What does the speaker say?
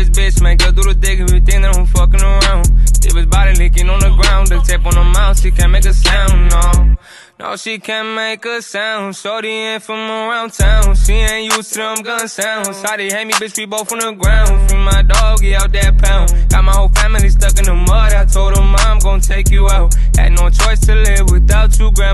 This bitch, man. make her do the dick we think that I'm fucking around. If his body leaking on the ground, the tape on her mouth, she can't make a sound, no. No, she can't make a sound. Shorty ain't from around town. She ain't used to them gun sounds. How they hate me, bitch, we both on the ground. Free my dog, get out that pound. Got my whole family stuck in the mud. I told them I'm gonna take you out. Had no choice to live without you, ground.